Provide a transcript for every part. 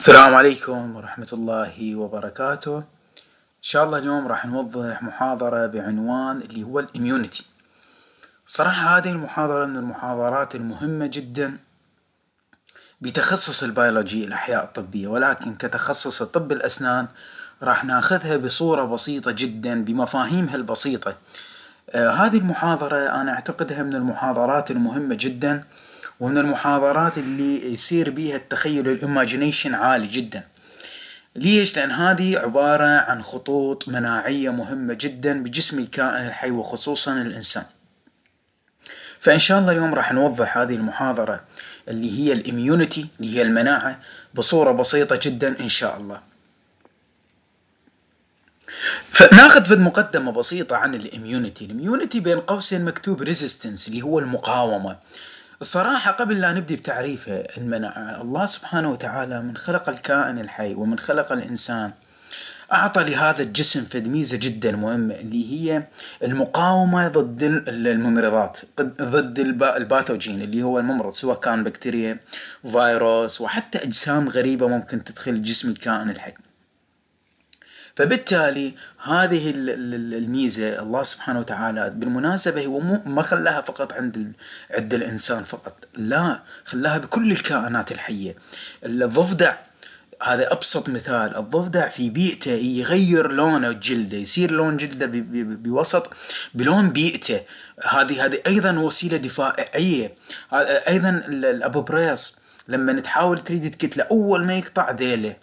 السلام عليكم ورحمة الله وبركاته. إن شاء الله اليوم راح نوضح محاضرة بعنوان اللي هو الإميونيتي. صراحة هذه المحاضرة من المحاضرات المهمة جدا بتخصص البيولوجي الأحياء الطبية ولكن كتخصص طب الأسنان راح ناخذها بصورة بسيطة جدا بمفاهيمها البسيطة. آه هذه المحاضرة أنا أعتقدها من المحاضرات المهمة جدا ومن المحاضرات اللي يصير بيها التخيل ال imagination عالي جدا. ليش؟ لأن هذه عبارة عن خطوط مناعية مهمة جدا بجسم الكائن الحي وخصوصا الإنسان. فإن شاء الله اليوم راح نوضح هذه المحاضرة اللي هي ال immunity اللي هي المناعة بصورة بسيطة جدا إن شاء الله. فناخذ في مقدمة بسيطة عن ال immunity. ال immunity بين قوسين مكتوب resistance اللي هو المقاومة. الصراحة قبل لا نبدي بتعريفه المناعة الله سبحانه وتعالى من خلق الكائن الحي ومن خلق الإنسان أعطى لهذا الجسم فد ميزة جدا مهمة اللي هي المقاومة ضد الممرضات ضد الباثوجين اللي هو الممرض سواء كان بكتيريا فيروس وحتى أجسام غريبة ممكن تدخل جسم الكائن الحي. فبالتالي هذه الميزة الله سبحانه وتعالى بالمناسبة هو مو ما خلاها فقط عند عند الإنسان فقط لا خلاها بكل الكائنات الحية. الضفدع هذا أبسط مثال الضفدع في بيئته يغير لونه جلده يصير لون جلده بوسط بلون بيئته. هذه هذه أيضا وسيلة دفاعية. أيضا الأبوبريس لما تحاول تريد تقتله أول ما يقطع ذيله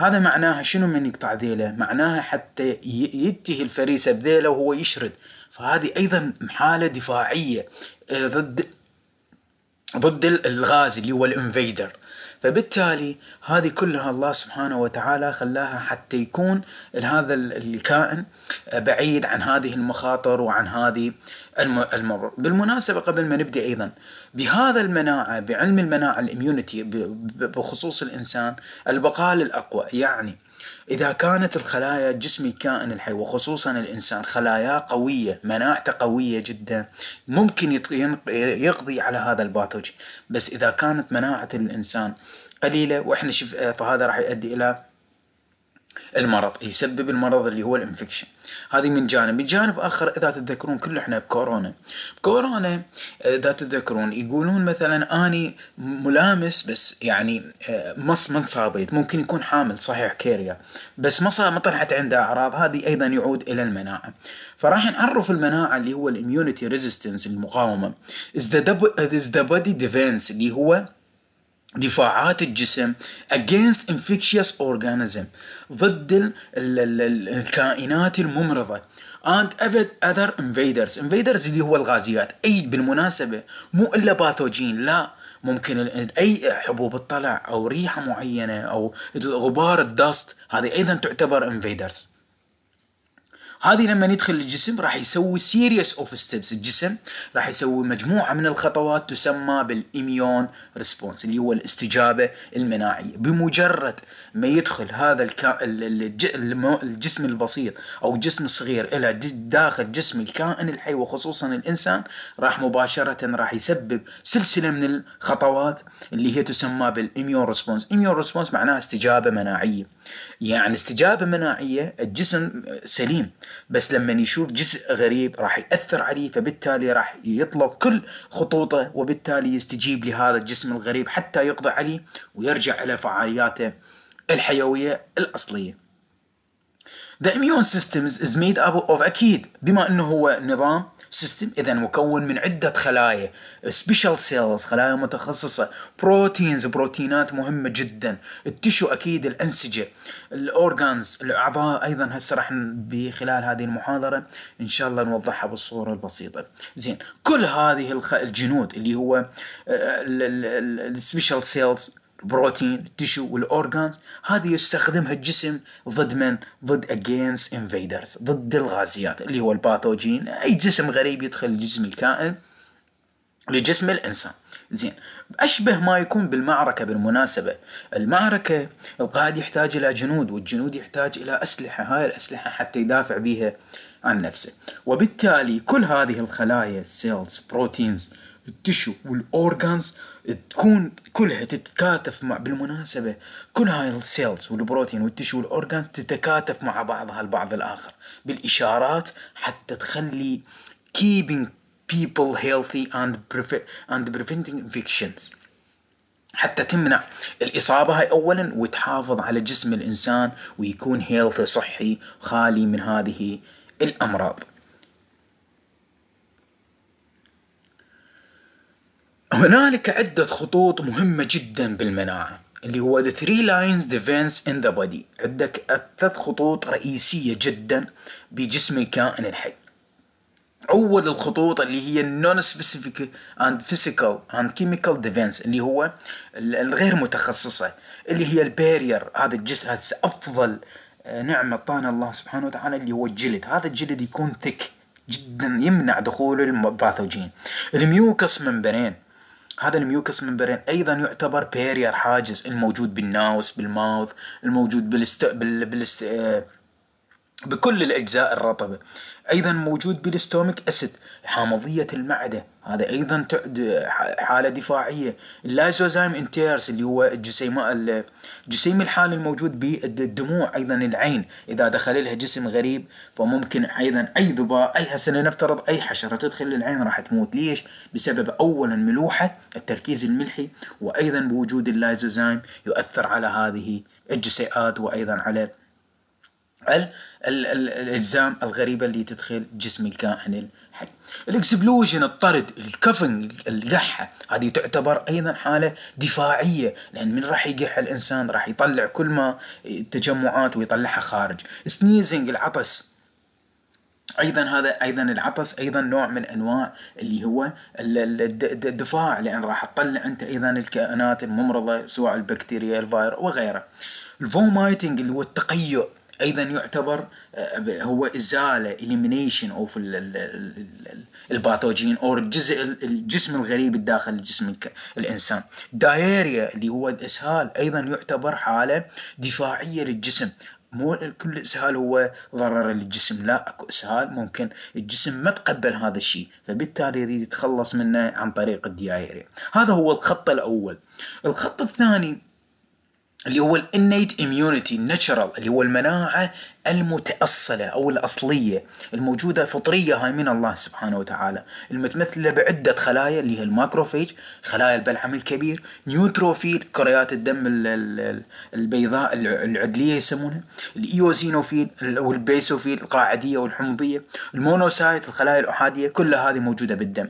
هذا معناها شنو من يقطع ذيله؟ معناها حتى يتهي الفريسة بذيله وهو يشرد. فهذه أيضا حالة دفاعية ضد ضد الغاز اللي هو الإنفيدر. فبالتالي هذه كلها الله سبحانه وتعالى خلاها حتى يكون هذا الكائن بعيد عن هذه المخاطر وعن هذه المضر بالمناسبة قبل ما نبدأ أيضا بهذا المناعة بعلم المناعة الاميونيتي بخصوص الإنسان البقاء الأقوى يعني إذا كانت الخلايا جسم الكائن الحي وخصوصا الإنسان خلايا قوية مناعته قوية جدا ممكن يقضي على هذا الباثوجين بس إذا كانت مناعة الإنسان قليلة وإحنا شف فهذا راح يؤدي إلى المرض يسبب المرض اللي هو الانفكشن هذه من جانب. من جانب آخر إذا تتذكرون كل إحنا بكورونا. بكورونا إذا تتذكرون يقولون مثلا أني ملامس بس يعني مثل ما انصابيت ممكن يكون حامل صحيح carrier. بس ما ما طلعت عنده أعراض. هذه أيضا يعود إلى المناعة. فراح نعرف المناعة اللي هو ال immunity resistance المقاومة. Is the body defense اللي هو دفاعات الجسم against infectious organism ضد ال ال ال الكائنات الممرضة. And other invaders. Invaders اللي هو الغازيات. أي بالمناسبة مو إلا pathogen لا. ممكن أي حبوب الطلع أو ريحة معينة أو غبار ال dust هذه أيضا تعتبر invaders. هذه لما يدخل الجسم راح يسوي series of steps الجسم راح يسوي مجموعة من الخطوات تسمى بال immune response اللي هو الاستجابة المناعية. بمجرد ما يدخل هذا الكا... الجسم البسيط أو الجسم الصغير إلى داخل جسم الكائن الحي وخصوصا الإنسان راح مباشرة راح يسبب سلسلة من الخطوات اللي هي تسمى بال immune response immune response معناها استجابة مناعية. يعني استجابة مناعية الجسم سليم. بس لما يشوف جزء غريب راح يأثر عليه فبالتالي راح يطلق كل خطوطه وبالتالي يستجيب لهذا الجسم الغريب حتى يقضي عليه ويرجع إلى فعالياته الحيوية الأصلية. The immune system is made up of أكيد بما أنه هو نظام system إذا مكون من عدة خلايا. special cells خلايا متخصصة. proteins بروتينات مهمة جدا. ال tissue أكيد الأنسجة. ال organs الأعضاء أيضا هسه راح بخلال هذه المحاضرة إن شاء الله نوضحها بالصورة البسيطة. زين كل هذه الجنود اللي هو ال special cells البروتين ال tissue وال organs هذه يستخدمها الجسم ضد من؟ ضد against invaders ضد الغازيات اللي هو ال pathogen. أي جسم غريب يدخل جسم الكائن لجسم الإنسان. زين أشبه ما يكون بالمعركة بالمناسبة. المعركة القائد يحتاج إلى جنود والجنود يحتاج إلى أسلحة. هاي الأسلحة حتى يدافع بها عن نفسه. وبالتالي كل هذه الخلايا ال cells proteins ال tissue وال organs تكون كلها تتكاتف مع بالمناسبة كل هاي ال cells والبروتين وال tissue وال organs تتكاتف مع بعضها البعض الآخر. بالإشارات حتى تخلي keeping people healthy and, and preventing infections. حتى تمنع الإصابة هاي أولا وتحافظ على جسم الإنسان ويكون healthy صحي خالي من هذه الأمراض. هنالك عدة خطوط مهمة جدا بالمناعة اللي هو the three lines defense in the body. عندك ثلاث خطوط رئيسية جدا بجسم الكائن الحي. أول الخطوط اللي هي non specific and physical and chemical defense اللي هو الغير متخصصة اللي هي البارير. هذا الجسم هذا أفضل آه، نعمة طانا الله سبحانه وتعالى اللي هو الجلد. هذا الجلد يكون ثك جدا يمنع دخول ال pathogen ال mucous membrane هذا ال mucous membrane أيضا يعتبر barrier حاجز الموجود بال nose بال mouth الموجود بالست... بال... بالست... بكل الأجزاء الرطبة. أيضا موجود بال stomach acid حامضية المعدة. هذا أيضا تعد حالة دفاعية. ال lysozyme in tears اللي هو الجسيم الجسيم الحالي الموجود بالدموع أيضا العين. إذا دخل لها جسم غريب فممكن أيضا أي ذباب أي هسه نفترض أي حشرة تدخل العين راح تموت. ليش؟ بسبب أولا ملوحة التركيز الملحي وأيضا بوجود ال lysozyme يؤثر على هذه الجزيئات وأيضا على الاجسام الغريبة اللي تدخل جسم الكائن الحي. ال expulsion الطرد الكفن القحة هذه تعتبر أيضا حالة دفاعية لأن من راح يقح الإنسان راح يطلع كل ما تجمعات ويطلعها خارج. sneezing العطس أيضا هذا أيضا العطس أيضا نوع من أنواع اللي هو الدفاع لأن راح تطلع أنت أيضا الكائنات الممرضة سواء البكتيريا الفيروس وغيره. ال vomiting اللي هو التقيؤ أيضا يعتبر آه، هو إزالة elimination of ال pathogen أو الجزء الجسم الغريب الداخل الجسم الإنسان. diarrhea اللي هو الاسهال أيضا يعتبر حالة دفاعية للجسم. مو كل إسهال هو ضرر للجسم لا أكو إسهال ممكن الجسم ما تقبل هذا الشيء فبالتالي يريد يتخلص منه عن طريق ال diarrhea. هذا هو الخط الأول. الخط الثاني اللي هو ال innate immunity ال natural اللي هو المناعة المتأصلة أو الأصلية الموجودة فطرية هاي من الله سبحانه وتعالى. المتمثلة بعدة خلايا اللي هي ال macrophage خلايا البلعم الكبير neutrophil كريات الدم البيضاء العدلية يسمونها ال eosinophil وال basophil القاعدية والحمضية ال monocyte الخلايا الأحادية كلها هذه موجودة بالدم.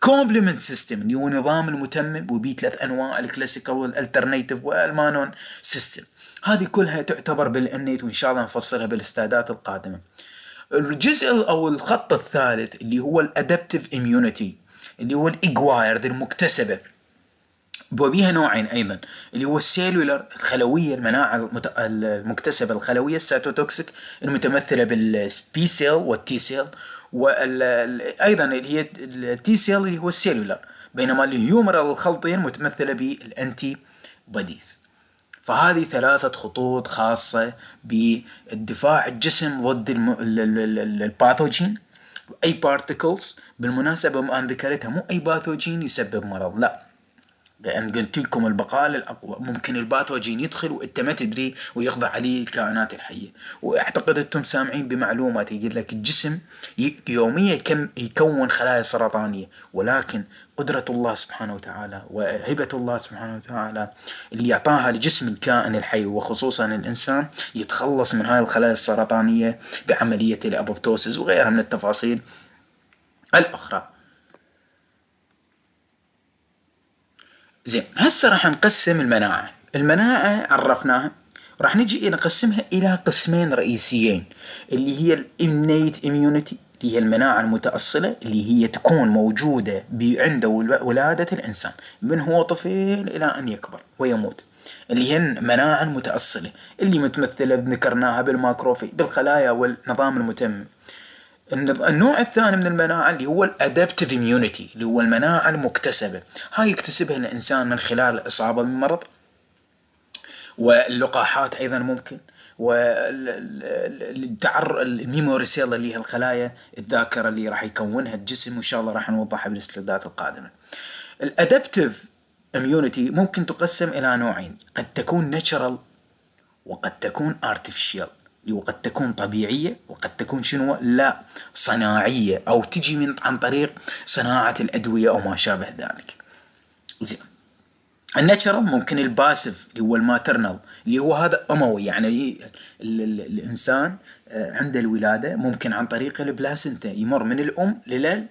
complement system اللي هو نظام المتمم وبيه ثلاث انواع ال classical وال alternative وال mannan system. هذه كلها تعتبر بال innate وإن شاء الله نفصلها بالسلايدات القادمة. الجزء أو الخط الثالث اللي هو ال adaptive immunity اللي هو ال acquired المكتسبة. وبيها نوعين أيضا اللي هو ال cellular الخلوية المناعة المكتسبة الخلوية ال cytotoxic المتمثلة بال B cell وال T cell وأيضا اللي هي ال T cell اللي هو ال cellular بينما ال humoral الخلطية متمثلة بال antibodies فهذه ثلاثة خطوط خاصة بالدفاع الجسم ضد ال pathogen أي particles بالمناسبة ما ذكرتها مو أي pathogen يسبب مرض لا. لأن قلت لكم البقاء للأقوى. ممكن ال pathogen يدخل وأنت ما تدري ويخضع عليه الكائنات الحية. وأعتقد أنتم سامعين بمعلومات يقول لك الجسم يوميا كم يكون خلايا سرطانية. ولكن قدرة الله سبحانه وتعالى وهبة الله سبحانه وتعالى اللي أعطاها لجسم الكائن الحي وخصوصا الإنسان يتخلص من هاي الخلايا السرطانية بعملية الأبوبتوسيس وغيرها من التفاصيل الأخرى. زين هسه راح نقسم المناعة. المناعة عرفناها راح نجي نقسمها إلى قسمين رئيسيين اللي هي الإمنيت إميونيتي اللي هي المناعة المتأصلة اللي هي تكون موجودة عند ولادة الإنسان. من هو طفل إلى أن يكبر ويموت. اللي هي المناعة المتأصلة اللي متمثلة بذكرناها بال macrophage بالخلايا والنظام المتمم النوع الثاني من المناعة اللي هو ال adaptive immunity اللي هو المناعة المكتسبة هاي يكتسبها الإنسان من خلال الإصابة بمرض واللقاحات أيضا ممكن والتعر ال memory cell اللي هي الخلايا الذاكرة اللي راح يكونها الجسم وإن شاء الله راح نوضحها بالسلايدات القادمه. ال adaptive immunity ممكن تقسم إلى نوعين قد تكون natural وقد تكون artificial وقد تكون طبيعية وقد تكون شنو؟ لا صناعية أو تجي من عن طريق صناعة الأدوية أو ما شابه ذلك. زين. ال natural ممكن ال passive اللي هو ال maternal اللي هو هذا أموي يعني الإنسان آه، عند الولادة ممكن عن طريق ال placenta يمر من الأم لل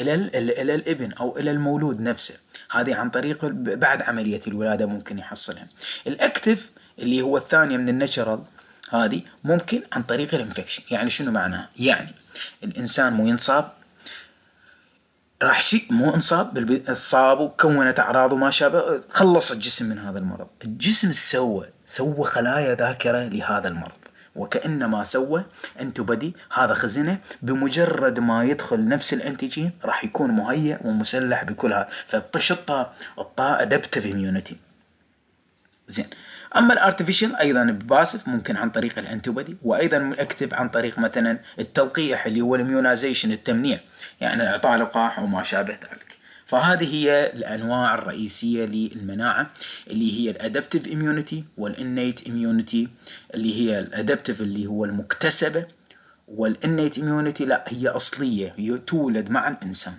إلى إلى الابن أو إلى المولود نفسه. هذه عن طريق بعد عملية الولادة ممكن يحصلها. الأكتف اللي هو الثانية من الناتشرال هذه ممكن عن طريق الانفكشن. يعني شنو معناها؟ يعني الإنسان مو ينصاب راح شيء مو انصاب اصاب وكونت اعراض وما شابه خلص الجسم من هذا المرض. الجسم سوى سوى خلايا ذاكرة لهذا المرض. وكأنما سوى انتو بدي هذا خزنة بمجرد ما يدخل نفس الأنتيجين راح يكون مهيئ ومسلح بكل هذا. فالطاء الطاء ادبتيف اميونيتي زين. أما الارتفيشال أيضا باسف ممكن عن طريق الانتوبادي وأيضا اكتف عن طريق مثلا التلقيح اللي هو الاميونايزيشن التمنيع يعني إعطاء لقاح وما شابه ذلك. فهذه هي الأنواع الرئيسية للمناعة اللي هي الادابتيف اميونيتي والانيت اميونيتي اللي هي ال adaptive اللي هو المكتسبة وال innate immunity لا هي أصلية هي تولد مع الإنسان.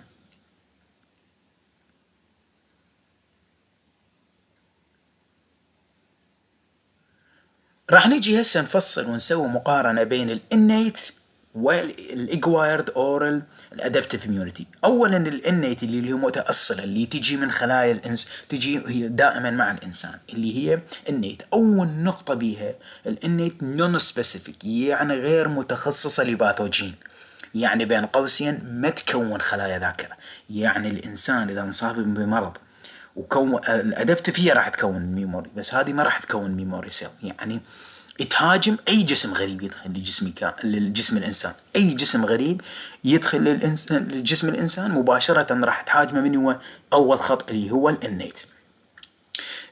راح نجي هسه نفصل ونسوي مقارنة بين ال innate وال acquired or ال adaptive immunity اولا ال innate اللي هي متأصلة اللي تجي من خلايا الإنس تجي هي دائما مع الإنسان اللي هي ال innate أول نقطة بيها ال innate non specific يعني غير متخصصة ل pathogen. يعني بين قوسين ما تكون خلايا ذاكرة. يعني الإنسان إذا انصاب بمرض وكون ال adaptive هي راح تكون ال memory بس هذه ما راح تكون memory cell يعني تهاجم أي جسم غريب يدخل لجسم للجسم الإنسان. أي جسم غريب يدخل للإنسان لجسم الإنسان مباشرة راح تهاجمه من هو أول خط اللي هو الانيت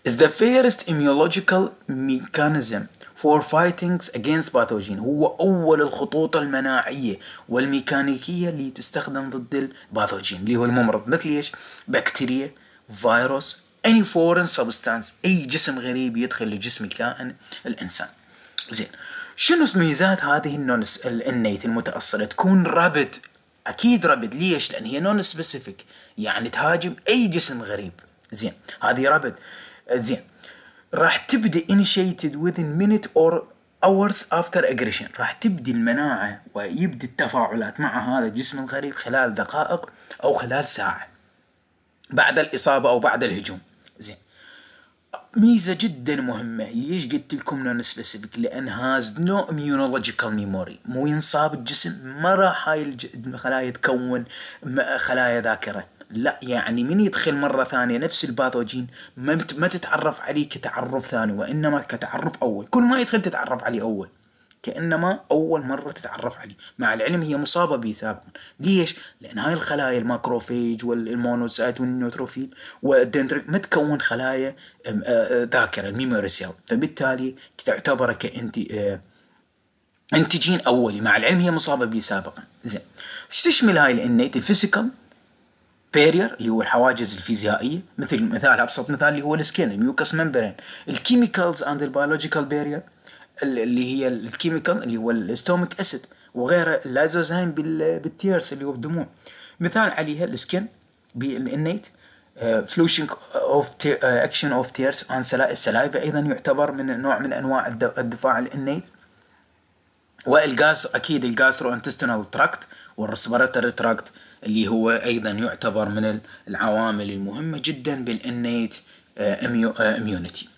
is the first immunological mechanism for fighting against pathogen. هو أول الخطوط المناعية والميكانيكية اللي تستخدم ضد الباثوجين اللي هو الممرض. مثل إيش؟ بكتيريا. فيروس any foreign substance أي جسم غريب يدخل لجسم كائن الإنسان. زين شنو ميزات هذه النون النيت المتأصلة؟ تكون رابد أكيد rapid. ليش؟ لأن هي non specific يعني تهاجم أي جسم غريب. زين هذه rapid. زين راح تبدي initiated within minute or hours after aggression. راح تبدي المناعة ويبدي التفاعلات مع هذا الجسم الغريب خلال دقائق أو خلال ساعة. بعد الإصابة أو بعد الهجوم. زين. ميزة جدا مهمة. ليش قلت لكم non specific لأن has no immunological memory مو ينصاب الجسم ما راح هاي الخلايا تكون خلايا ذاكرة. لا يعني من يدخل مرة ثانية نفس ال pathogen ما تتعرف عليه كتعرف ثاني وإنما كتعرف أول. كل ما يدخل تتعرف عليه أول. كأنما أول مرة تتعرف عليه. مع العلم هي مصابة به سابقا ليش؟ لأن هاي الخلايا الماكروفيج والمونوسايت والنيوتروفيل والدندريك ما تكون خلايا ذاكرة ال memory cell فبالتالي تعتبر ك anti أنتيجين أولي. مع العلم هي مصابة به سابقا زين. إيش تشمل هاي الانيت الفيزيكال بارير اللي هو الحواجز الفيزيائية؟ مثل مثال أبسط مثال اللي هو السكين الميوكس ممبرين الكيميكالز اند البيولوجيكال بارير اللي هي الكيميكال اللي هو الستومك أسيد وغيره اللايزوزايم بالتيرس اللي هو بالدموع. مثال عليها السكن بالانيت فلوشنج اوف اكشن اوف تيرز عن السلايفا أيضا يعتبر من نوع من أنواع الدفاع ال innate وال gas أكيد ال gastrointestinal tract وال respiratory tract اللي هو أيضا يعتبر من العوامل المهمة جدا بال innate immunity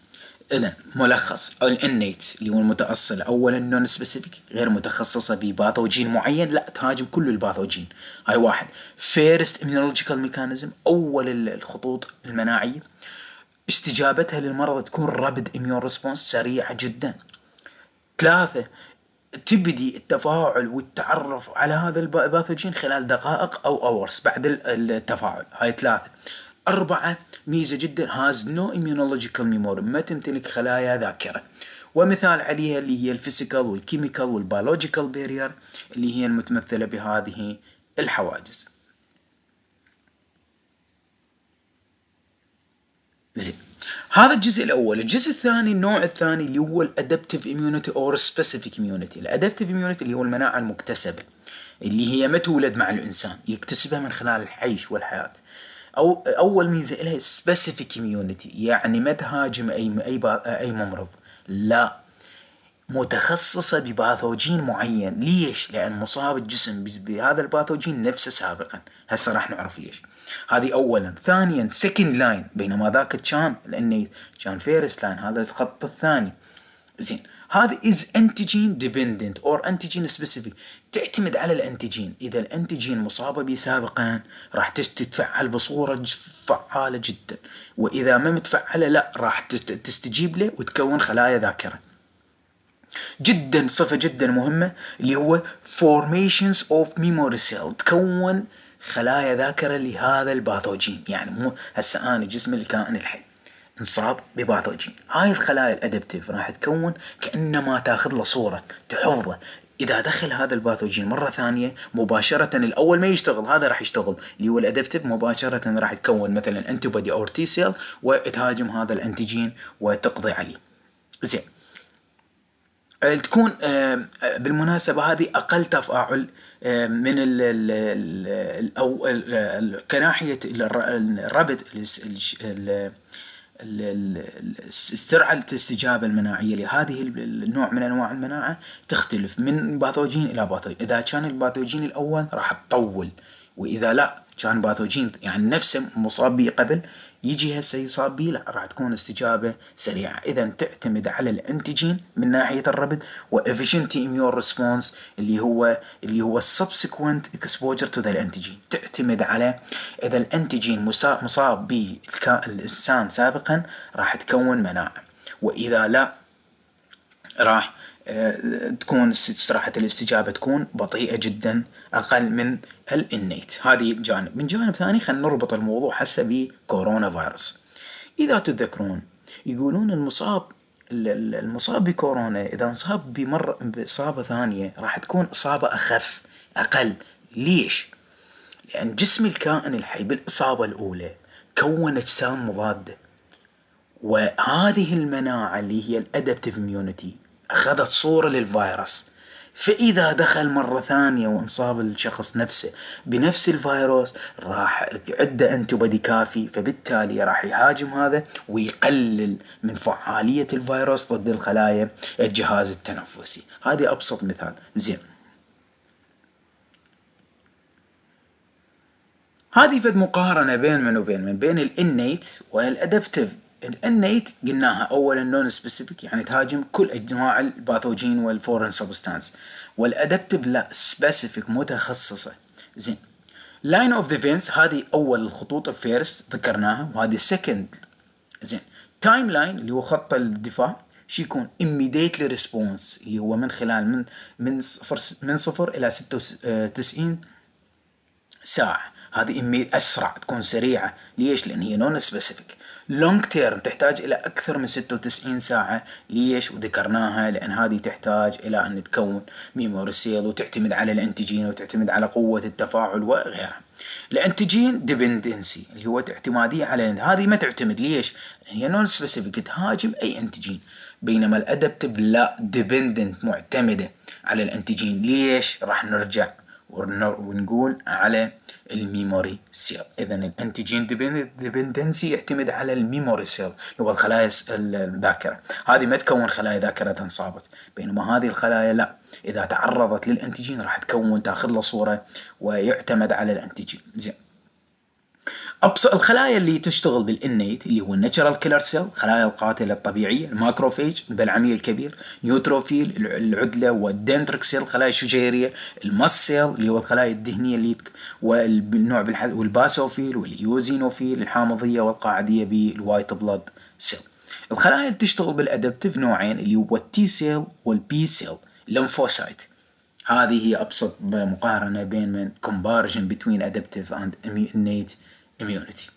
اذا ملخص ال innate اللي هو المتأصل اولا non specific غير متخصصة ب pathogen معين لا تهاجم كل ال pathogen. هاي واحد. first immunological mechanism أول الخطوط المناعية. استجابتها للمرض تكون rapid immune response سريعة جدا. ثلاثة تبدي التفاعل والتعرف على هذا ال pathogen خلال دقائق أو اورس بعد التفاعل. هاي ثلاثة. أربعة ميزة جدا. Has no immunological memory. ما تمتلك خلايا ذاكرة. ومثال عليها اللي هي ال physical وال chemical وال biological barrier اللي هي المتمثلة بهذه الحواجز. زين. هذا الجزء الأول. الجزء الثاني النوع الثاني اللي هو ال adaptive immunity or specific immunity ال adaptive immunity اللي هو المناعة المكتسبة اللي هي ما تولد مع الإنسان يكتسبها من خلال العيش والحياة. أو أول ميزة لها specific immunity يعني ما تهاجم أي أي أي ممرض. لا. متخصصة ب pathogen معين. ليش؟ لأن مصاب الجسم بهذا ال pathogen نفسه سابقا. هسه راح نعرف ليش. هذه أولا. ثانيا second line بينما ذاك كان لأنه كان first line هذا الخط الثاني. زين. هذا is antigen dependent or antigen specific تعتمد على ال antigen. إذا ال antigen مصابة به سابقا راح تتفعل بصورة فعالة جدا. وإذا ما متفعلة لا راح تستجيب له وتكون خلايا ذاكرة. جدا صفة جدا مهمة اللي هو formations of memory cell. تكون خلايا ذاكرة لهذا ال pathogen. يعني مو هسه أنا جسم الكائن الحي انصاب ب pathogen هاي الخلايا ال adaptive راح تكون كأنما تاخذ له صورة تحفظه إذا دخل هذا ال pathogen مرة ثانية مباشرة الأول ما يشتغل هذا راح يشتغل. اللي هو ال adaptive مباشرة راح تكون مثلا antibody أو T cell وتهاجم هذا ال antigen وتقضي عليه. زين. تكون بالمناسبة هذه أقل تفاعل من ال أو كناحية الربط استرعى الاستجابة المناعية لهذه النوع من أنواع المناعة تختلف من باثوجين إلى باثوجين. إذا كان الباثوجين الأول راح تطول وإذا لا كان باثوجين يعني نفسه مصاب به قبل يجي هسه يصاب به لا راح تكون استجابة سريعة. اذا تعتمد على الأنتيجين من ناحية الربط وافيشنتي اميون ريسبونس اللي هو اللي هو السبسيكونت اكسبوجر تو ذا الانتيجين تعتمد على إذا الأنتيجين مصاب به الإنسان سابقا راح تكون مناعة. واذا لا راح آه، تكون صراحة الاستجابة تكون بطيئة جدا. أقل من الإنيت. هذه جانب. من جانب ثاني خلينا نربط الموضوع هسه بكورونا فيروس. إذا تتذكرون يقولون المصاب المصاب بكورونا إذا انصاب بمرة بإصابة ثانية راح تكون إصابة أخف أقل. ليش؟ لأن جسم الكائن الحي بالإصابة الأولى كون أجسام مضادة وهذه المناعة اللي هي الأدابتيف immunity أخذت صورة للفيروس. فإذا دخل مرة ثانية وانصاب الشخص نفسه بنفس الفيروس راح عنده antibody كافي فبالتالي راح يهاجم هذا ويقلل من فعالية الفيروس ضد الخلايا الجهاز التنفسي. هذه أبسط مثال. زين. هذه فد مقارنة بين من وبين من بين ال innate وال adaptive ال innate قلناها اولا non-specific يعني تهاجم كل انواع ال pathogen وال foreign substance. وال adaptive لا specific متخصصة. زين. line of defense هذه أول الخطوط ال first ذكرناها وهذه second زين. timeline اللي هو خط الدفاع شو يكون immediately response اللي هو من خلال من من صفر من صفر إلى 96 ساعة. هذه أسرع تكون سريعة. ليش؟ لأن هي non-specific long term تحتاج إلى أكثر من 96 ساعة. ليش؟ وذكرناها لأن هذه تحتاج إلى أن تكون memory cell وتعتمد على ال antigen وتعتمد على قوة التفاعل وغيرها. ال antigen dependency اللي هو اعتماديه على هذه ما تعتمد. ليش؟ لأن هي non-specific تهاجم أي antigen. بينما ال adaptive لا dependent معتمدة على ال antigen. ليش؟ راح نرجع ونقول على ال memory cell. إذا ال antigen dependency يعتمد على ال memory cell اللي هو الخلايا الذاكرة. هذه ما تكون خلايا ذاكرة انصابت بينما هذه الخلايا لا. إذا تعرضت لل antigen راح تكون تأخذ له صورة ويعتمد على ال antigen. زين. الخلايا اللي تشتغل بال innate اللي هو ال natural killer cell خلايا القاتلة الطبيعية ال macrophage البلعمي الكبير neutrophil العدلة وال dendritic cell الخلايا الشجيرية ال mast cell اللي هو الخلايا الدهنية اللي والنوع وال basophil وال eosinophil الحامضية والقاعدية بال white blood cell الخلايا اللي تشتغل بال adaptive نوعين اللي هو ال T cell وال B cell ال lymphocyte هذه هي أبسط مقارنة بين من comparison between adaptive and innate immunity.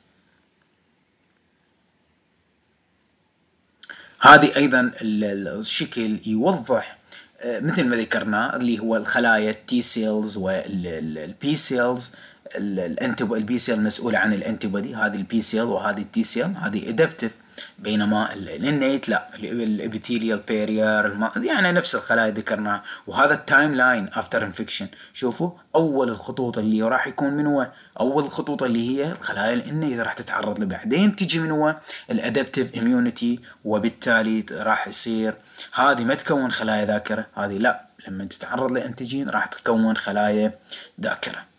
هذه أيضا الشكل يوضح آه، مثل ما ذكرنا اللي هو الخلايا ال T cells وال B cells ال B cell مسؤولة عن ال anti هذه ال B cell وهذه ال T cell هذه adaptive بينما ال innate لا ال epithelial barrier يعني نفس الخلايا ذكرناها. وهذا ال timeline after infection شوفوا أول الخطوط اللي راح يكون من هو أول الخطوط اللي هي الخلايا ال innate راح تتعرض له بعدين تجي من هو ال adaptive immunity وبالتالي راح يصير. هذه ما تكون خلايا ذاكرة هذه لا. لما تتعرض ل antigen راح تكون خلايا ذاكرة.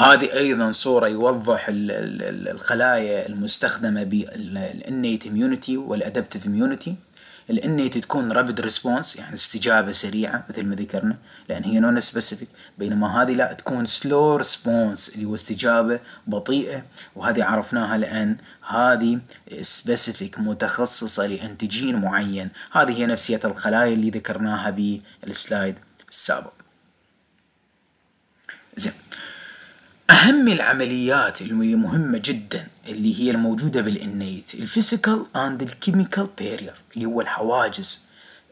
هذه أيضا صورة يوضح الخلايا المستخدمة بال innate immunity وال adaptive immunity. ال innate تكون rapid response يعني استجابة سريعة مثل ما ذكرنا لأن هي non-specific بينما هذه لا تكون slow response اللي هو استجابة بطيئة وهذه عرفناها لأن هذه specific متخصصة ل antigen معين. هذه هي نفس الخلايا اللي ذكرناها بالسلايد السابق. زين. أهم العمليات اللي مهمة جدا اللي هي الموجودة بال innate ال physical and ال chemical barrier اللي هو الحواجز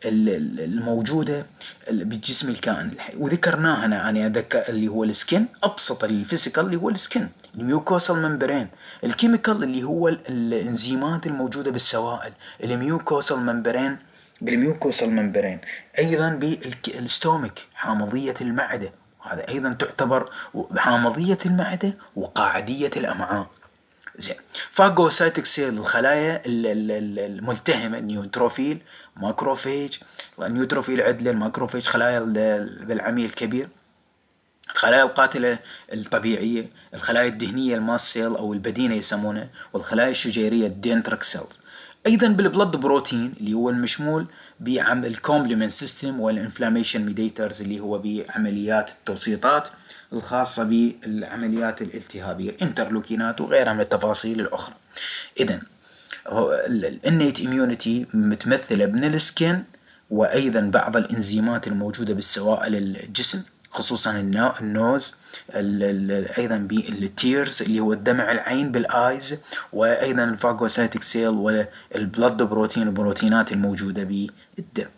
الموجودة بجسم الكائن. الحي وذكرناها أنا أنا أذكر اللي هو ال skin أبسط ال physical اللي هو ال skin ال mucosal membrane. ال chemical اللي هو الإنزيمات الموجودة بالسوائل ال mucosal membrane بال mucosal membrane. أيضا بال stomach حامضية المعدة. هذا أيضا تعتبر حامضية المعدة وقاعدية الأمعاء. زين phagocytic cell الخلايا الملتهمة neutrophil macrophage ال neutrophil عدلة ال macrophage خلايا البلعمية الكبيرة الخلايا القاتلة الطبيعية الخلايا الدهنية ال mast cell أو البدينة يسمونها والخلايا الشجيرية ال dendritic cells. أيضا بال blood protein اللي هو المشمول بعمل ال complement system وال inflammation mediators اللي هو بعمليات التوسيطات الخاصة بالعمليات الالتهابية ال interleukinات وغيرها من التفاصيل الأخرى. إذا ال innate immunity متمثلة من ال skin وأيضا بعض الإنزيمات الموجودة بالسوائل الجسم. خصوصا ال nose أيضا بال tears اللي هو الدمع العين بال eyes وأيضا ال phagocytic cell وال blood protein البروتينات الموجودة بالدم.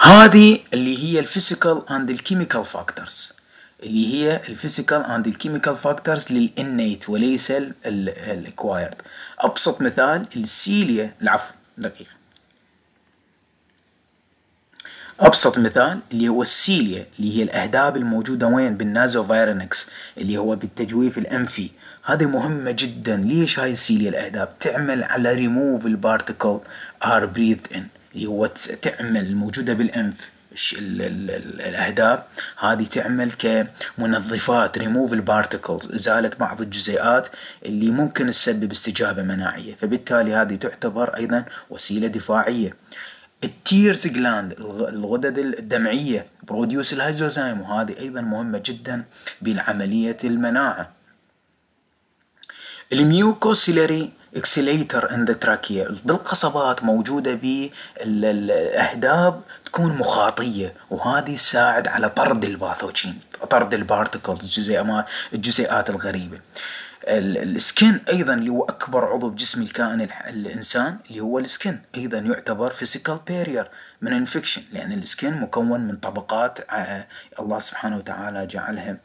هذه اللي هي ال physical and ال chemical factors. اللي هي ال physical and ال chemical factors لل innate وليس ال acquired. أبسط مثال ال cilia العفو دقيقة. أبسط مثال اللي هو ال cilia اللي هي الأهداب الموجودة وين؟ بال nasopharynx اللي هو بالتجويف الأنفي. هذه مهمة جدا. ليش هاي ال cilia الأهداب تعمل على ريموف البارتيكل ار بريث ان اللي هو تعمل الموجودة بالأنف الأهداب هذه تعمل كمنظفات ريموف البارتيكلز إزالة بعض الجزيئات اللي ممكن تسبب استجابة مناعية. فبالتالي هذه تعتبر أيضا وسيلة دفاعية. ال tears gland الغدد الدمعية produce ال lysozyme وهذه أيضا مهمة جدا بالعملية المناعة. ال mucociliary escalator in the trachea بالقصبات موجودة بالأهداب تكون مخاطية وهذه تساعد على طرد ال pathogen طرد ال particles الجزيئات الغريبة. ال skin أيضا اللي هو أكبر عضو بجسم الكائن الإنسان اللي هو ال skin. أيضا يعتبر physical barrier من infection لأن ال skin مكون من طبقات الله سبحانه وتعالى جعلها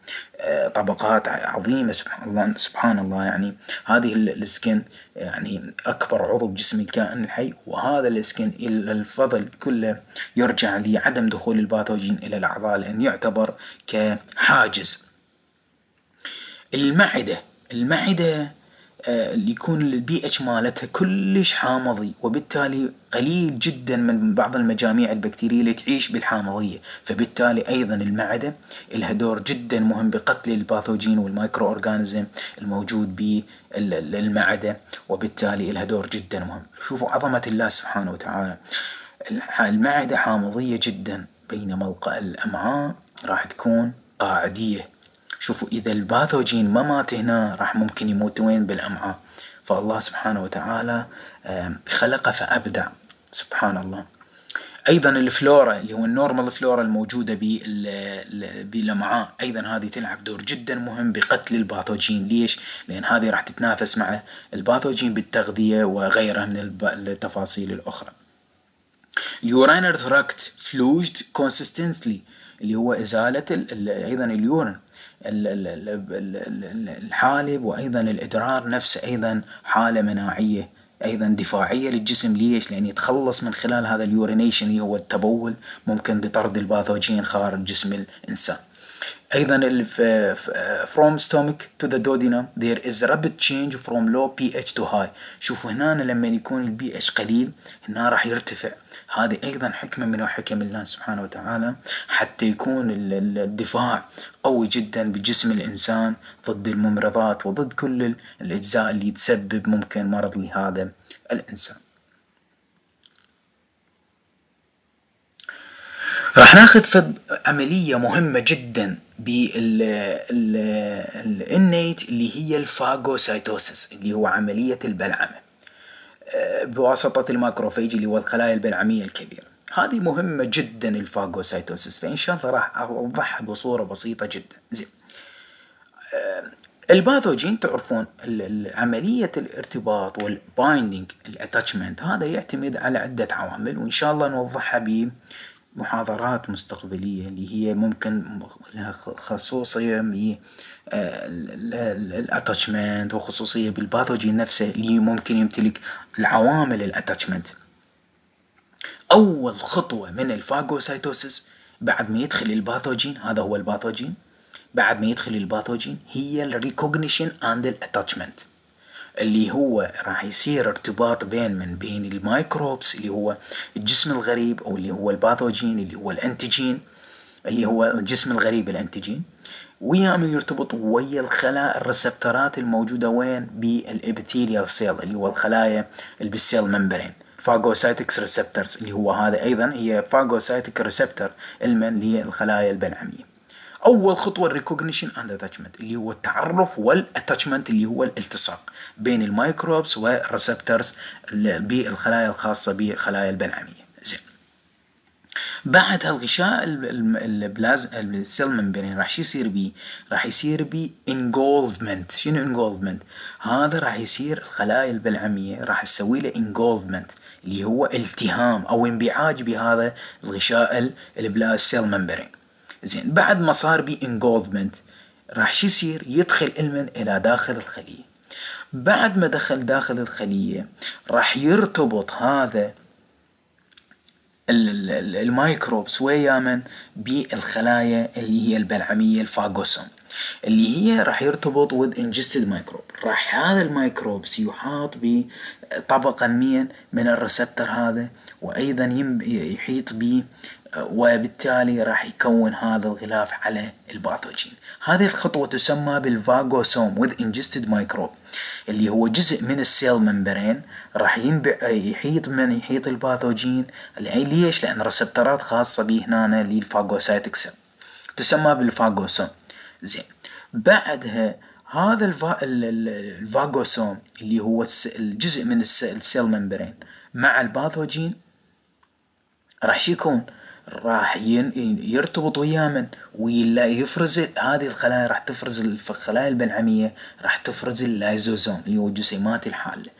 طبقات عظيمة سبحان الله سبحان الله يعني هذه ال skin يعني أكبر عضو بجسم الكائن الحي. وهذا ال skin الفضل كله يرجع لعدم دخول ال pathogen إلى الأعضاء لأن يعتبر كحاجز. المعدة المعدة آه، اللي يكون البي إتش مالتها كلش حامضي وبالتالي قليل جدا من بعض المجاميع البكتيرية اللي تعيش بالحامضية. فبالتالي أيضا المعدة لها دور جدا مهم بقتل ال pathogen وال microorganism الموجود بالمعدة وبالتالي لها دور جدا مهم. شوفوا عظمة الله سبحانه وتعالى. المعدة حامضية جدا بينما الأمعاء راح تكون قاعدية. شوفوا إذا ال pathogen ما مات هنا راح ممكن يموت وين؟ بالأمعاء. فالله سبحانه وتعالى خلق فأبدع. سبحان الله. أيضا الفلورا اللي هو ال normal flora الموجودة بالأمعاء أيضا هذه تلعب دور جدا مهم بقتل ال pathogen ليش؟ لأن هذه راح تتنافس مع ال pathogen بالتغذية وغيرها من التفاصيل الأخرى. urinary tract flushed consistently اللي هو إزالة أيضا ال urine. الحالب وأيضا الإدرار نفسه أيضا حالة مناعية أيضا دفاعية للجسم ليش؟ لأن يتخلص من خلال هذا ال urination اللي هو التبول ممكن بطرد ال pathogen خارج جسم الإنسان. أيضا from stomach to the duodenum there is rapid change from low pH to high. شوفوا هنا لما يكون البي اتش قليل هنا راح يرتفع. هذه أيضا حكمة من حكم الله سبحانه وتعالى. حتى يكون الدفاع قوي جدا بجسم الإنسان ضد الممرضات وضد كل الأجزاء اللي تسبب ممكن مرض لهذا الإنسان. راح ناخذ فد عملية مهمة جدا بال innate اللي هي ال phagocytosis اللي هو عملية البلعمة. آه، بواسطة ال macrophage اللي هو الخلايا البلعمية الكبيرة. هذه مهمة جدا ال phagocytosis فإن شاء الله راح أوضحها بصورة بسيطة جدا. زين. آه، ال pathogen تعرفون عملية الارتباط وال binding ال attachment هذا يعتمد على عدة عوامل وإن شاء الله نوضحها محاضرات مستقبلية اللي هي ممكن لها خصوصية بال attachment وخصوصية بال pathogen نفسه اللي ممكن يمتلك العوامل ال attachment أول خطوة من ال phagocytosis بعد ما يدخل الباثوجين هذا هو الباثوجين بعد ما يدخل الباثوجين هي الريكوجنيشن اند الاتاتشمنت اللي هو راح يصير ارتباط بين من بين ال microbes اللي هو الجسم الغريب أو اللي هو ال pathogen اللي هو ال antigen اللي هو الجسم الغريب ال antigen. ويعمل يرتبط ويا الخلايا ال receptor ات الموجودة وين؟ بال epithelial cell اللي هو الخلايا اللي بال cell membrane phagocytic receptors اللي هو هذا أيضا هي phagocytic receptor علما اللي هي الخلايا البلعمية أول خطوة ال recognition and attachment اللي هو التعرف وال attachment اللي هو الالتصاق بين ال microbes وال receptors بالخلايا الخاصة بخلايا البلعميه زين. بعد هالغشاء البلاز ال cell membrane راح يصير بي راح يصير بي engulfment شنو engulfment هذا راح يصير الخلايا البلعميه راح تسوي له engulfment اللي هو التهام أو انبعاج بهذا الغشاء البلاز cell membrane. زين بعد ما صار بي engulfment راح شو يصير يدخل المن إلى داخل الخلية. بعد ما دخل داخل الخلية راح يرتبط هذا الميكروبس ويا من بالخلايا اللي هي البلعمية ال phagosome. اللي هي راح يرتبط with ingested microbe. راح هذا الميكروبس يحاط بطبقة من ال receptor هذا وأيضا يحيط وبالتالي راح يكون هذا الغلاف على ال pathogen. هذه الخطوة تسمى بال phagosome with ingested microbe اللي هو جزء من ال cell membrane راح ينبعج يحيط من يحيط ال pathogen. ليش؟ لأن receptor ات خاصة به هنا لل phagocytic cell. تسمى بال phagosome. زين. بعدها هذا الفا... ال phagosome اللي هو الجزء من ال cell membrane مع ال pathogen راح يكون راح يرتبط ويا من ويلا يفرز هذه الخلايا راح تفرز الخلايا البلعمية راح تفرز اللايزوزوم اللي هو الجسيمات الحالة.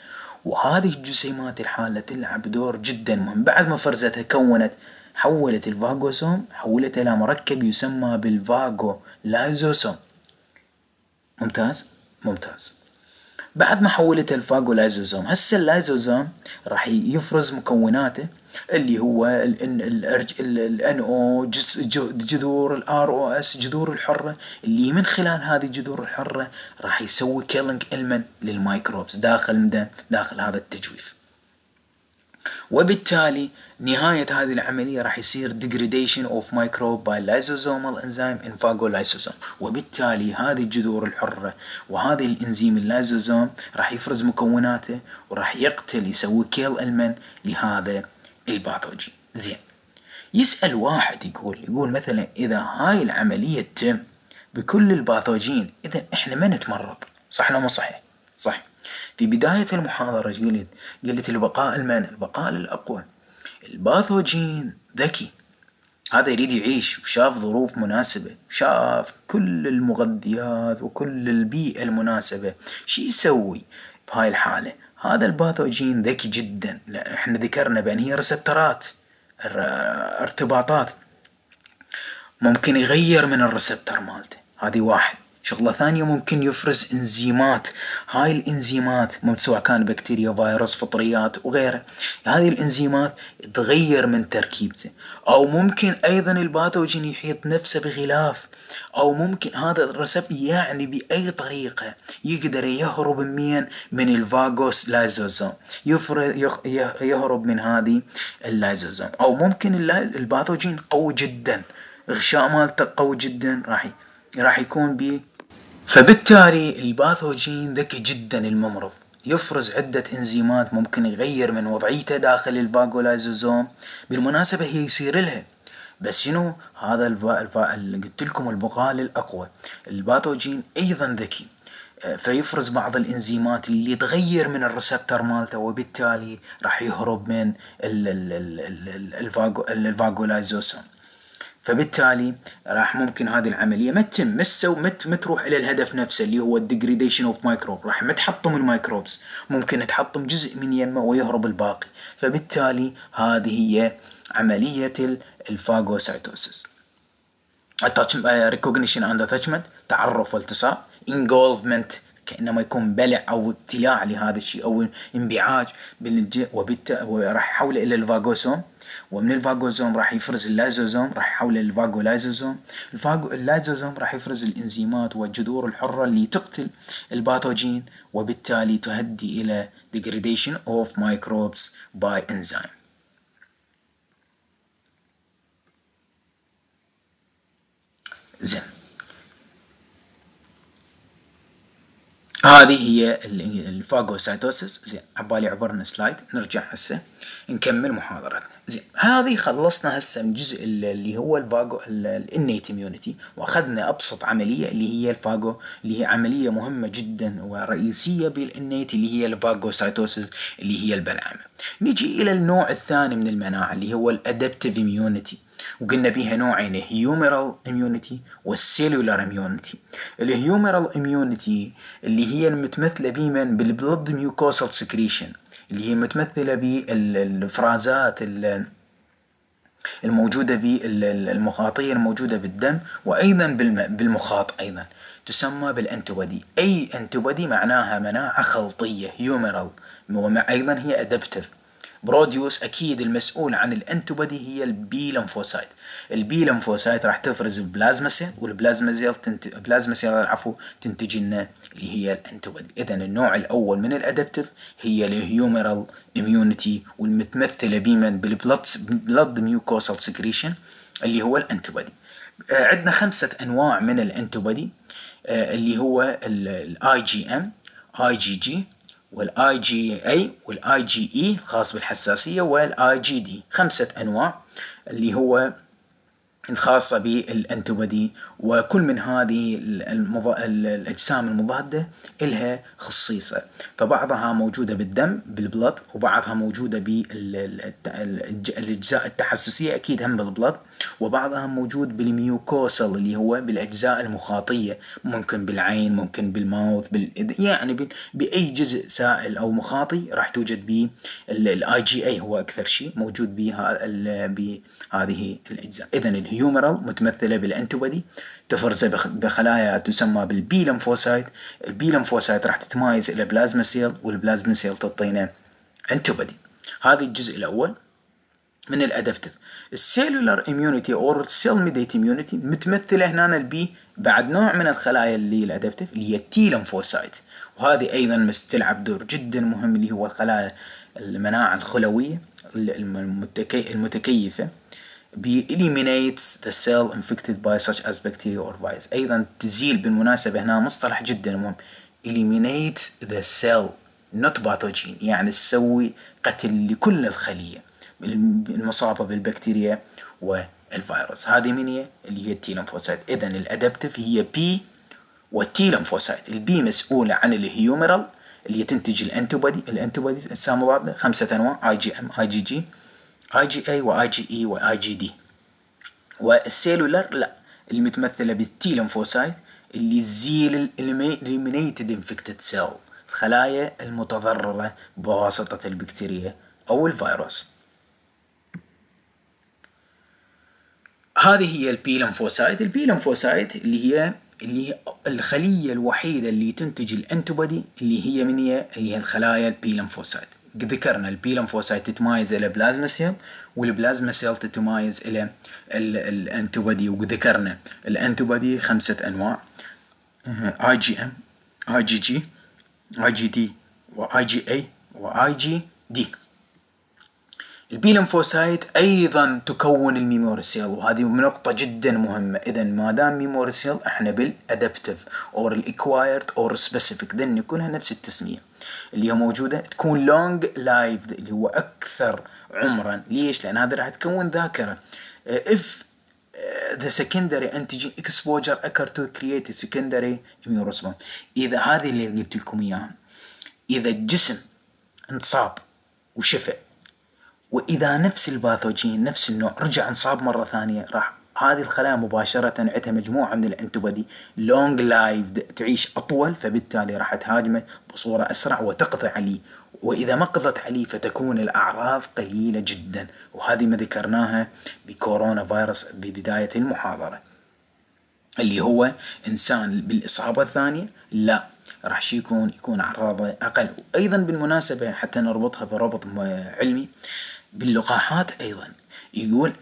وهذه الجسيمات الحالة تلعب دور جدا مهم. بعد ما فرزتها كونت حولت ال phagosome حولتها إلى مركب يسمى بال phagolysosome ممتاز؟ ممتاز. بعد ما حولتها ال phagolysosome هسه اللايزوزوم راح يفرز مكوناته اللي هو ال أو جذور ال ROS جذور الحرة اللي من خلال هذه الجذور الحرة راح يسوي killing المن لل microbes داخل داخل هذا التجويف. وبالتالي نهاية هذه العملية راح يصير degradation of microbe by lysosomal enzyme in phagolysosome وبالتالي هذه الجذور الحرة وهذه الإنزيم اللايزوزوم راح يفرز مكوناته وراح يقتل يسوي kill المن لهذا ال pathogen زين. يسأل واحد يقول يقول مثلا إذا هاي العملية تتم بكل ال pathogen إذا إحنا ما نتمرض؟ صح ولا مو صحيح؟ صح. في بداية المحاضرة قلت؟ قلت البقاء المن البقاء للأقوى. ال pathogen. ذكي. هذا يريد يعيش وشاف ظروف مناسبة شاف كل المغذيات وكل البيئة المناسبة. شي يسوي بهاي الحالة؟ هذا الباثوجين ذكي جدا. إحنا ذكرنا بأن هي ريسبترات ارتباطات. ممكن يغير من الريسبتر مالته. هذه واحد. شغلة ثانية ممكن يفرز إنزيمات. هاي الإنزيمات سواء كان بكتيريا فيروس فطريات وغيره. هذه الإنزيمات تغير من تركيبته. أو ممكن أيضا ال pathogen يحيط نفسه بغلاف. أو ممكن هذا ال recep يعني بأي طريقة يقدر يهرب من من ال phagolysosome. يهرب من هذه اللايزوزوم. أو ممكن ال pathogen قوي جدا. غشاء مالته قوي جدا. راح راح يكون ب فبالتالي ال pathogen ذكي جدا الممرض يفرز عدة إنزيمات ممكن يغير من وضعيته داخل ال phagolysosome بالمناسبة هي يصير لها. بس شنو؟ هذا الفا الفا قلت لكم البقاء للأقوى ال pathogen أيضا ذكي. فيفرز بعض الإنزيمات اللي تغير من ال receptor مالته وبالتالي راح يهرب من ال phagolysosome فبالتالي راح ممكن هذه العملية ما تتم ما تسوي ما تروح إلى الهدف نفسه اللي هو ال degradation of microbe راح ما تحطم ال microbes ممكن تحطم جزء من يمه ويهرب الباقي. فبالتالي هذه هي عملية ال phagocytosis. Recognition and attachment تعرف والتصاق engulfment كأنما يكون بلع أو ابتلاع لهذا الشيء أو انبعاج وبالتالي وراح يحوله إلى ال phagosome. ومن ال phagosome راح يفرز اللايزوزوم؟ راح يحوله لل phagolysosome ال lysosome راح يفرز الإنزيمات والجذور الحرة اللي تقتل ال pathogen وبالتالي تؤدي إلى degradation of microbes by enzyme. زين. هذه هي ال phagocytosis زين عبالي عبرنا slide. نرجع هسه نكمل محاضرتنا. زين هذه خلصنا هسه من الجزء اللي هو ال phago ال innate immunity وأخذنا أبسط عملية اللي هي ال phago اللي هي عملية مهمة جدا ورئيسية بال innate اللي هي ال phagocytosis اللي هي البلعمة. نجي إلى النوع الثاني من المناعة اللي هو ال adaptive immunity وقلنا بيها نوعين humoral immunity وال cellular immunity ال humoral immunity اللي هي المتمثلة بمن بال blood mucosal secretion اللي هي متمثلة بالافرازات الموجودة بالمخاطية الموجودة بالدم وأيضا بالمخاط أيضا. تسمى بال antibody أي antibody معناها مناعة خلطية humoral وأيضا هي adaptive produce أكيد المسؤول عن ال antibody هي ال B lymphocyte ال B lymphocyte راح تفرز ال plasma cell وال plasma cell. plasma cell العفو تنتج لنا اللي هي ال antibody اذا النوع الأول من ال adaptive هي ال humoral immunity والمتمثلة بمن؟ بال blood blood mucosal secretion اللي هو ال antibody آه، عندنا خمسة أنواع من ال antibody آه، اللي هو ال IgM IgG وال IgA وال IgE خاص بالحساسية وال IgD خمسة أنواع اللي هو الخاصة بال antibody وكل من هذه المض... الأجسام المضادة إلها خصيصة. فبعضها موجودة بالدم بال blood وبعضها موجودة بالأجزاء التحسسية أكيد هم بال blood. وبعضها موجود بال mucosal اللي هو بالأجزاء المخاطية ممكن بالعين ممكن بالماوث بال... يعني ب... بأي جزء سائل أو مخاطي راح توجد به الاي جي اي هو أكثر شيء موجود بهذه الأجزاء. إذا ال humoral متمثلة بال antibody تفرز بخلايا تسمى بال B lymphocyte ال B lymphocyte راح تتمايز إلى plasma cell وال plasma cell تعطينا antibody. هذا الجزء الأول من ال adaptive. ال cellular immunity or ال cell mediated immunity متمثلة هنا ال B بعد نوع من الخلايا اللي ال adaptive اللي هي ال T lymphocyte وهذه أيضا تلعب دور جدا مهم اللي هو خلايا المناعة الخلوية المتكيفة. by eliminates the cell infected by such as bacteria or virus. أيضا تزيل بالمناسبة هنا مصطلح جدا مهم. eliminate the cell not pathogen. يعني تسوي قتل لكل الخلية. المصابة بالبكتيريا والفيروس. هذه من هي؟ اللي هي ال T lymphocyte إذا ال adaptive هي B وال T lymphocyte ال B مسؤولة عن ال humoral اللي تنتج ال antibody ال antibody ال sample خمسة أنواع. اي جي ام اي جي جي اي جي اي واي جي اي واي جي دي والسيلولر لا المتمثلة بال T lymphocyte اللي تزيل ال eliminated infected cell الخلايا المتضررة بواسطة البكتيريا أو الفيروس. هذه هي ال B lymphocyte ال B lymphocyte اللي هي اللي هي الخلية الوحيدة اللي تنتج ال antibody اللي هي من هي؟ اللي هي الخلايا ال B lymphocyte ذكرنا ال B lymphocyte تتمايز إلى plasma cell وال plasma cell تتمايز إلى ال antibody وذكرنا ال antibody خمسة أنواع. آي جي إم آي جي جي آي جي دي واي جي إي واي جي دي. البي لمفوسايت أيضا تكون ال memory cell وهذه نقطة جدا مهمة. اذا ما دام memory cell إحنا بال adaptive or ال acquired or specific then كلها نفس التسمية. اللي هي موجودة تكون long life اللي هو أكثر عمرا. ليش؟ لأن هذا راح تكون ذاكرة. Secondary antigen exposure occur to create a secondary immune response إذا هذه اللي قلت لكم إياها إذا الجسم انصاب وشفى وإذا نفس ال pathogen نفس النوع رجع انصاب مرة ثانية راح هذه الخلايا مباشرة عندها مجموعة من ال antibody لونج لايف تعيش أطول فبالتالي راح تهاجمه بصورة أسرع وتقضي عليه. وإذا ما قضت عليه فتكون الأعراض قليلة جدا. وهذه ما ذكرناها بكورونا فيروس ببداية المحاضرة. اللي هو إنسان بالإصابة الثانية لا راح يكون يكون أعراضه أقل. أيضا بالمناسبة حتى نربطها بربط علمي باللقاحات أيضا. يقول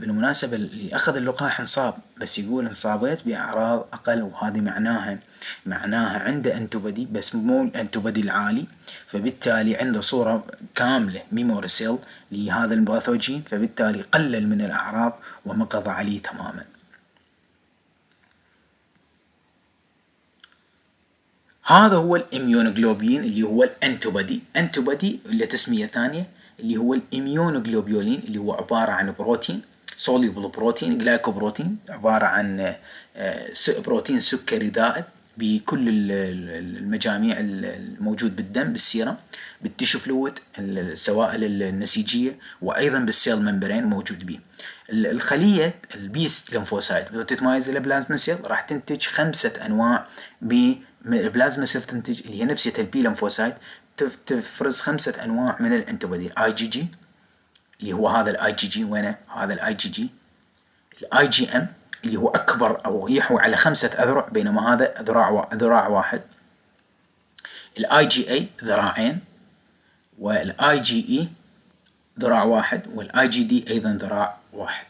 بالمناسبة اللي أخذ اللقاح انصاب بس يقول انصابيت بأعراض أقل وهذه معناها معناها عنده antibody بس مو ال antibody العالي. فبالتالي عنده صورة كاملة memory cell لهذا ال pathogen فبالتالي قلل من الأعراض وما قضى عليه تماما. هذا هو ال immunoglobulin اللي هو ال antibody antibody اللي تسمية ثانية اللي هو ال immunoglobulin اللي هو عبارة عن protein soluble protein glycoprotein عبارة عن بروتين سكري ذائب بكل المجاميع الموجود بالدم بال serum بال tissue fluid السوائل النسيجية وأيضا بال cell membrane موجود به. الخلية ال B lymphocyte لو تتمايز إلى plasma cell راح تنتج خمسة أنواع plasma cell تنتج اللي هي نفسية ال B lymphocyte تفرز خمسة أنواع من ال antibody ال IgG اللي هو هذا الآي جي جي وينه؟ هذا ال IgG ال IgM اللي هو أكبر أو يحوي على خمسة أذرع بينما هذا ذراع ذراع واحد. الآي جي أي ذراعين. والآي جي إي ذراع واحد. وال IgD أيضا ذراع واحد.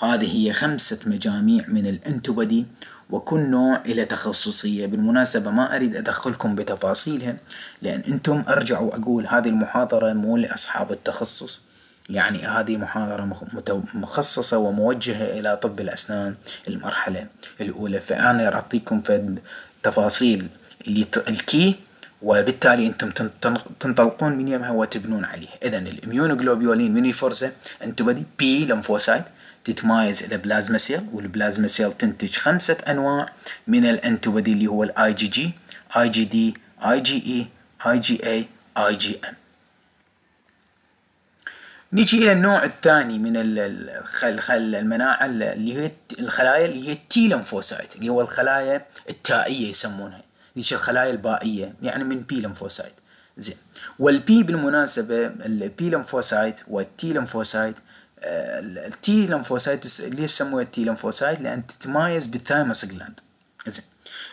هذه هي خمسة مجاميع من ال antibody وكل نوع إلى تخصصية. بالمناسبة ما أريد أدخلكم بتفاصيلها لأن أنتم أرجعوا أقول هذه المحاضرة مو لأصحاب التخصص. يعني هذه محاضرة مخصصة وموجهة إلى طب الأسنان المرحلة الأولى. فأنا أعطيكم تفاصيل اللي ال key وبالتالي أنتم تنطلقون من يمها وتبنون عليه اذا ال immunoglobulin من الفرصه antibody B lymphocyte تتمايز إلى plasma cell وال plasma cell تنتج خمسة أنواع من ال antibody اللي هو الاي جي جي اي جي دي اي جي اي اي جي اي اي جي ام نيجي إلى النوع الثاني من الخل المناعة اللي هي الخلايا اللي هي ال T lymphocyte اللي هو الخلايا التائية يسمونها. ذيش الخلايا البائية يعني من B lymphocyte زين. وال B بالمناسبة ال B lymphocyte وال T lymphocyte ال T lymphocyte ليش سموها ال T lymphocyte لأن تتمايز بال thymus gland زين.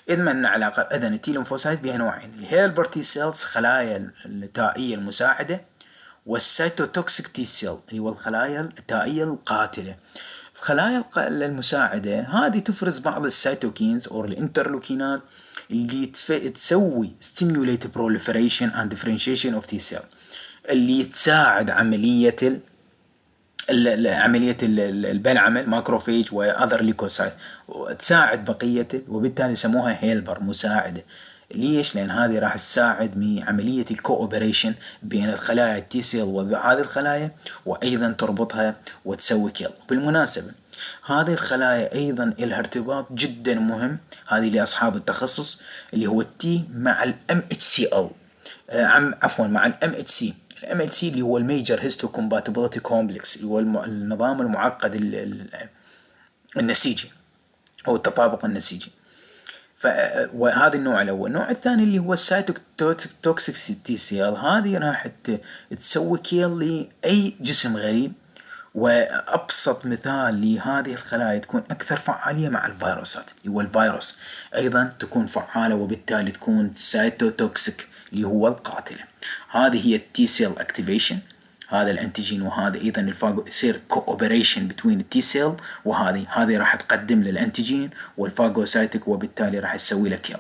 اذا ما علاقة اذا ال T lymphocyte بها نوعين ال helper T cells خلايا التائية المساعدة وال cytotoxic T cell اللي هو الخلايا التائية القاتلة. الخلايا المساعدة هذه تفرز بعض ال cytokines أو ال interleukin ات اللي تسوي stimulate proliferation and differentiation of T cell. اللي تساعد عملية عملية البلعمة ال macrophage and other leukocyte. وتساعد بقية وبالتالي يسموها helper مساعدة. ليش؟ لأن هذه راح تساعد بعملية ال cooperation بين الخلايا ال T cell وهذه الخلايا وأيضا تربطها وتسوي kill. بالمناسبة هذه الخلايا أيضا لها ارتباط جدا مهم. هذه لأصحاب التخصص اللي هو ال T مع ال MHC أو عفوا مع ال MHC ال MLC اللي هو ال major histocompatibility complex اللي هو النظام المعقد النسيجي أو التطابق النسيجي. وهذا النوع الأول. النوع الثاني اللي هو ال cytotoxic cell هذه راح تسوي kill لأي جسم غريب وأبسط مثال لهذه الخلايا تكون أكثر فعالية مع الفيروسات اللي هو الفيروس. أيضا تكون فعالة وبالتالي تكون cytotoxic اللي هو القاتلة. هذه هي ال T cell activation هذا ال antigen وهذا أيضا ال phago يصير cooperation بين ال T cell وهذه. هذه راح تقدم لل antigen وال phagocytic وبالتالي راح تسوي له kill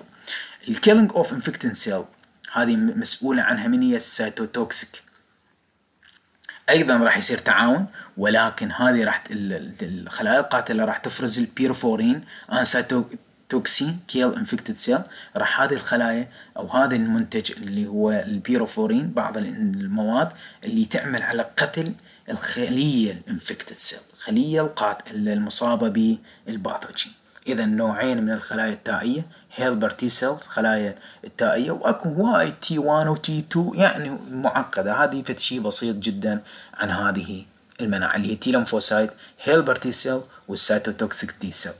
ال killing of infected cell هذه مسؤولة عنها من هي ال cytotoxic أيضا راح يصير تعاون ولكن هذه راح الخلايا القاتله راح تفرز ال perforin toxin kill infected cell راح هذه الخلايا أو هذا المنتج اللي هو ال perforin بعض المواد اللي تعمل على قتل الخلية ال infected cell الخليه المصابة بال pathogen. اذا نوعين من الخلايا التائيه helper T cell خلايا التائية وأكو هواي T 1 و T 2 يعني معقدة. هذه فد شيء بسيط جدا عن هذه المناعة اللي هي T lymphocyte helper T cell وال cytotoxic T cell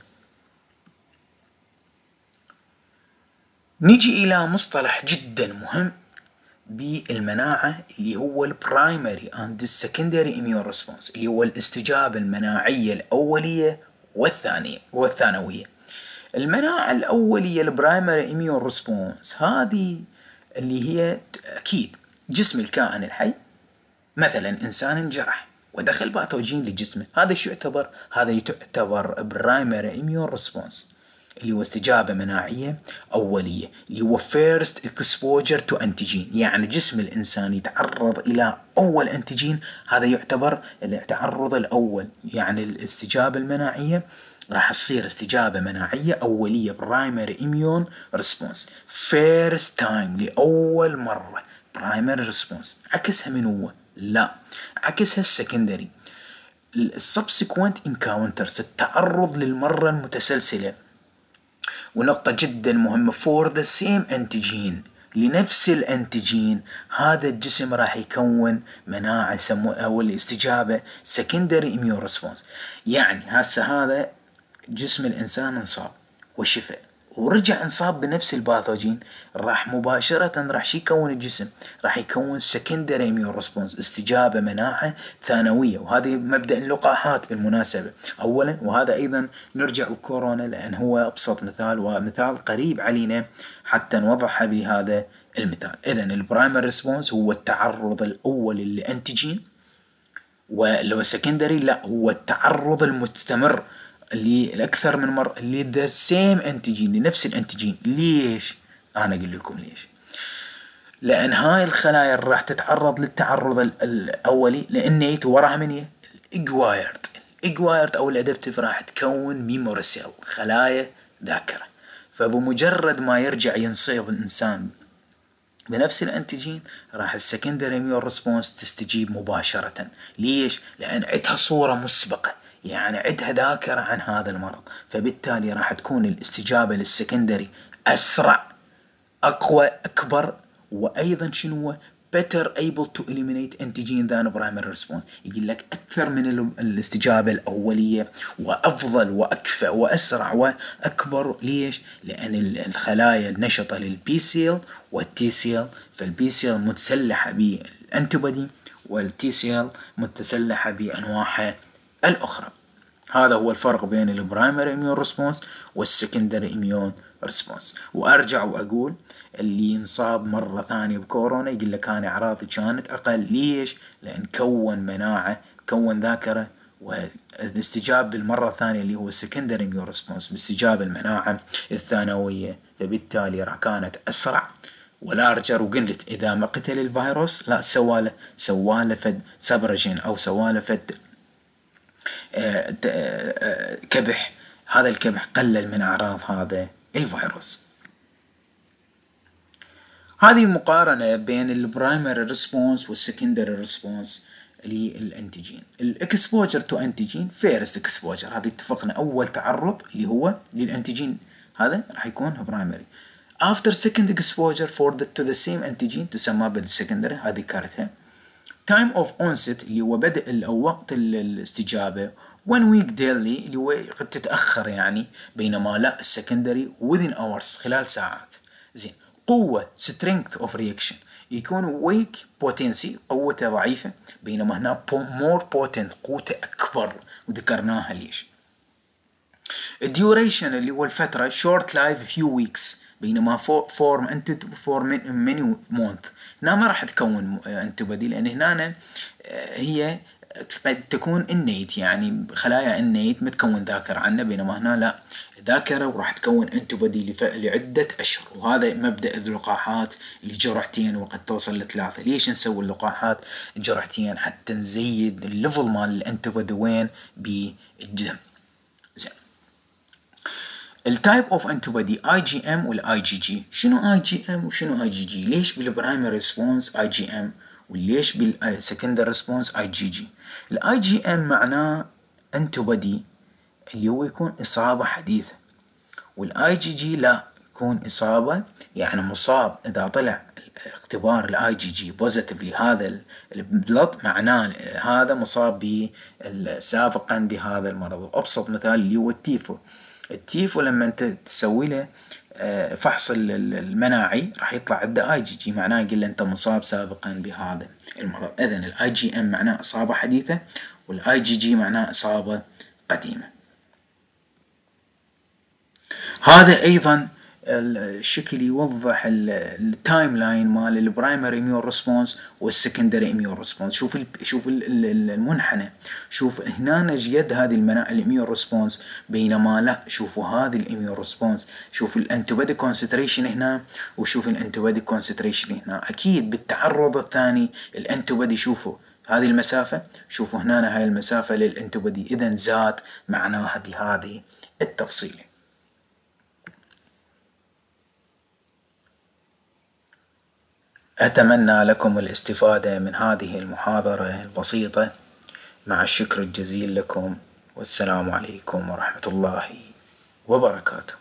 نيجي إلى مصطلح جدا مهم بالمناعة اللي هو ال primary and ال secondary immune response اللي هو الاستجابة المناعية الأولية والثانية والثانوية. المناعة الأولية ال primary immune response هذه اللي هي أكيد جسم الكائن الحي مثلا إنسان انجرح ودخل pathogen لجسمه هذا شو يعتبر؟ هذا يعتبر primary immune response اللي هو استجابة مناعية أولية اللي هو first exposure to antigen يعني جسم الإنسان يتعرض إلى أول antigen هذا يعتبر التعرض الأول يعني الاستجابة المناعية راح تصير استجابة مناعية أولية primary immune response. First time لأول مرة primary response عكسها من هو؟ لا. عكسها ال secondary ال subsequent encounters التعرض للمرة المتسلسلة. ونقطة جدا مهمة. For the same antigen لنفس ال antigen هذا الجسم راح يكون مناعة يسموها أو الاستجابة secondary immune response. يعني هسه هذا جسم الإنسان انصاب وشفى ورجع انصاب بنفس ال pathogen راح مباشرة راح شي يكون الجسم؟ راح يكون secondary immune response استجابة مناعة ثانوية وهذه مبدأ اللقاحات بالمناسبة. اولا وهذا أيضا نرجع لكورونا لأن هو أبسط مثال ومثال قريب علينا حتى نوضحها بهذا المثال. اذا ال primary response هو التعرض الأول لل antigen ولو ال secondary لا هو التعرض المستمر اللي الاكثر من مرة اللي the same antigen لنفس ال antigen ليش؟ أنا أقول لكم ليش. لأن هاي الخلايا راح تتعرض للتعرض الأولي لأن وراها من ال acquired ال acquired أو ال adaptive راح تكون memory cell خلايا ذاكرة. فبمجرد ما يرجع ينصيب الإنسان بنفس ال antigen راح ال secondary immune response تستجيب مباشرة. ليش؟ لأن عندها صورة مسبقة. يعني عندها ذاكرة عن هذا المرض. فبالتالي راح تكون الاستجابة لل secondary أسرع أقوى أكبر وأيضا شنو better able to eliminate antigen than primary response. يقول لك أكثر من الاستجابة الأولية وأفضل وأكفأ وأسرع وأكبر. ليش؟ لأن الخلايا النشطة للبي سيل والتي سيل فالبي سيل متسلحة بالأنتيبودي والتي سيل متسلحة بأنواعها الأخرى. هذا هو الفرق بين ال primary immune response وال secondary immune response وأرجع وأقول اللي ينصاب مرة ثانية بكورونا يقول لك أنا أعراضي كانت أقل. ليش؟ لأن كون مناعة كون ذاكرة والاستجابة بالمرة الثانية اللي هو ال secondary immune response الاستجابة المناعة الثانوية. فبالتالي راح كانت أسرع. وأرجع وقلت إذا ما قتل الفيروس لا سواله سواله فد suppression أو سواله فد كبح. هذا الكبح قلل من أعراض هذا الفيروس. هذه مقارنة بين البرايمري ريسبونس والسكندري ريسبونس لل antigen. الإكسبوجر تو أنتيجين فيرست إكسبوجر. هذه اتفقنا أول تعرض اللي هو للأنتيجين. هذا راح يكون primary. After second exposure for the, to the same antigen تسمى بال secondary. هذه كارثة. Time of onset اللي هو بدء أو وقت الاستجابة. One week delay اللي هو قد تتأخر يعني بينما لا ال secondary within hours خلال ساعات. زين. قوة strength of reaction. يكون weak potency قوته ضعيفة. بينما هنا more potent قوته أكبر. وذكرناها ليش. ال duration اللي هو الفترة short life few weeks. بينما فورم انت for many month. هنا ما راح تكون antibody لأن هنا هي قد تكون innate يعني خلايا innate متكون ذاكرة عنه بينما هنا لا. ذاكرة وراح تكون antibody لعدة أشهر. وهذا مبدأ اللقاحات لجرعتين وقد توصل لثلاثة. ليش نسوي اللقاحات؟ جرعتين حتى نزيد ال level مال ال antibody وين بالدم التايب اوف انتبادي اي جي ام والاي جي جي شنو اي جي ام وشنو اي جي جي ليش بال primary response IgM وليش بال secondary response IgG ال IgM معناه antibody اللي هو يكون إصابة حديثة. والاي جي جي لا يكون إصابة يعني مصاب. إذا طلع اختبار ال IgG positive لهذا ال blood معناه هذا مصاب سابقا بهذا المرض. ابسط مثال اللي هو التيفو. التيفو لما انت تسوي له فحص المناعي راح يطلع عنده اي جي جي معناه يقول انت مصاب سابقا بهذا المرض. اذا ال IgM معناه إصابة حديثة والاي جي جي معناه إصابة قديمة. هذا أيضا الشكل يوضح ال timeline مال ال primary immune response وال secondary immune response شوف ال شوف ال المنحنى. شوف هنا جيد هذه ال immune response بينما لا. شوفوا هذه ال immune response شوف ال antibody concentration هنا وشوف ال antibody concentration هنا. أكيد بالتعرض الثاني ال antibody شوفوا هذه المسافة. شوفوا هنا هاي المسافة لل antibody اذا زاد معناها بهذه التفصيلة. أتمنى لكم الاستفادة من هذه المحاضرة البسيطة. مع الشكر الجزيل لكم والسلام عليكم ورحمة الله وبركاته.